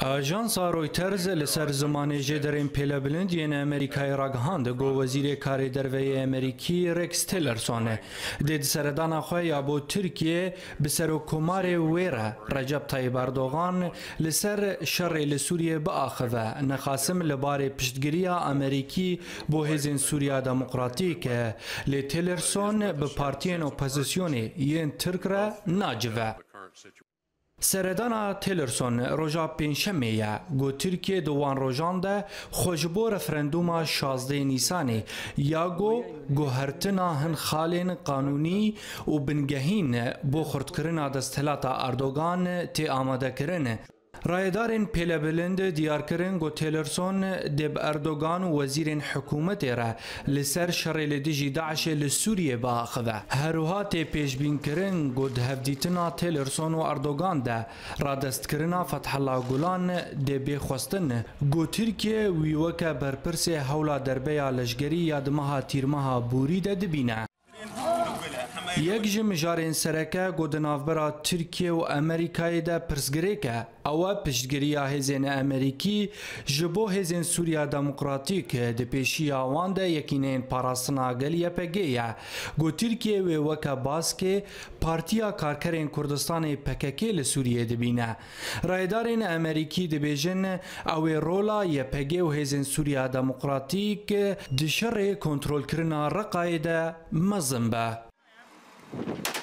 آژانسا رویترز لسر زمانه جدرین پیل بلند یعنی امریکای راگهاند گو وزیر کاری دروی امریکی رکس تیلرسونه دید سردان خواه یا بو ترکیه بسر و کمار ویره رجب طایب اردوغان لسر شر لسوریه بآخوه نخاسم لبار پشتگیری امریکی بو هزین سوریا دموقراتیک لی تیلرسون به پارتین اپوزیسیون یین ترک را ناجوه سردانا تیلرسون روژا پینشمه یا گو ترکیه دوان روژان ده خوشبو رفرندوما 16 نیسانی یا گو گوهرتنا هن خالین قانونی و بنگهین بو خردکرنا دستلاتا اردوگان تی آماده کرن رایدارین پیلبلند دیارکرین گو تیلرسون دب اردوگان و وزیرین حکومت را لسر شریل دیجی داعش لسوریه با اخوه هروها تی پیش بین کرن گو دهفدیتنا تیلرسون و اردوگان ده را دست کرنا فتح الله گلان دب خوستن گو ترکیه ویوکه برپرس حولا دربیا لشگری یادمها تیرمها بوری ده دبینه یک جی مجارین سرکه گودنافبرا ترکیه و امریکای ده پرسگریکه او پشتگیری هزین امریکی جبو هزین سوریا دموکراتیک د پیشی آوان ده یکینین پاراستنا گلیه پگیه گو ترکیه و وکا باز که پارتیا کارکرین کردستان پککی لسوریه دبینه رایدارین امریکی دبیجن او رولا یپگی و هزین سوریا دموکراتیک دشره کنترول کرنا رقای ده مزن به you.